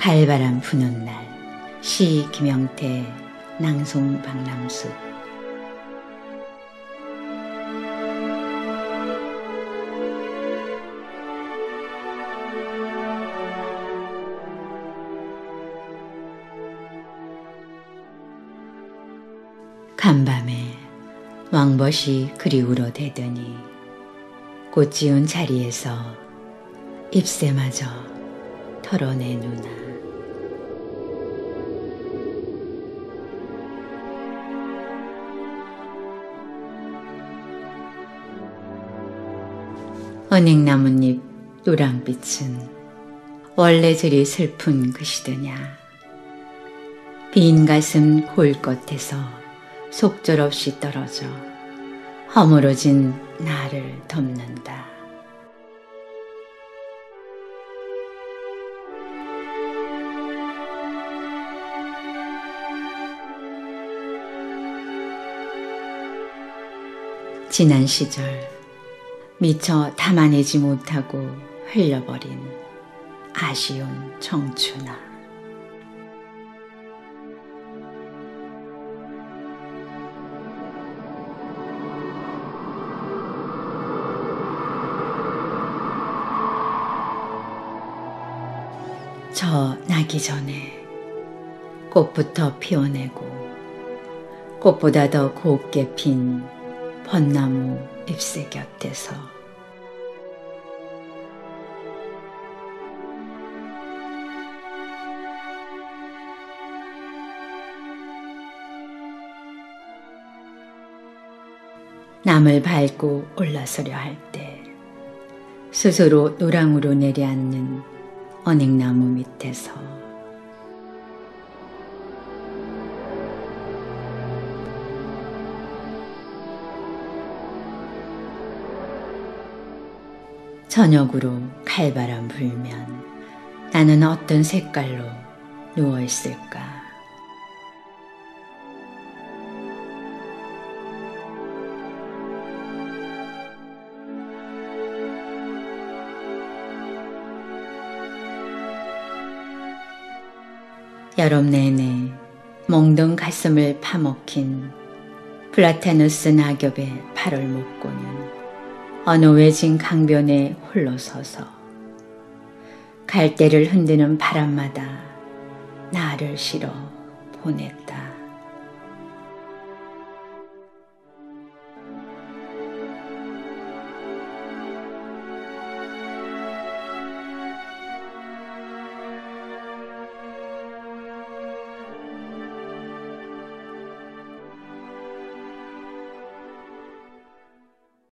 갈바람 부는 날, 시 김영태, 낭송 박남수. 간밤에 왕벗이 그리우로 대더니 꽃지운 자리에서 잎새마저 털어내 누나. 은행나뭇잎 노랑빛은 원래 저리 슬픈 것이더냐. 빈 가슴 골것에서 속절없이 떨어져 허물어진 나를 덮는다. 지난 시절 미처 담아내지 못하고 흘려버린 아쉬운 청춘아. 저 나기 전에 꽃부터 피워내고 꽃보다 더 곱게 핀 벚나무 잎새 곁에서. 남을 밟고 올라서려 할 때 스스로 노랑으로 내려앉는 언행나무 밑에서 저녁으로 칼바람 불면 나는 어떤 색깔로 누워 있을까? 여름 내내 멍든 가슴을 파먹힌 플라타너스 낙엽의 팔을 묶고는 어느 외진 강변에 홀로 서서 갈대를 흔드는 바람마다 나를 실어 보냈다.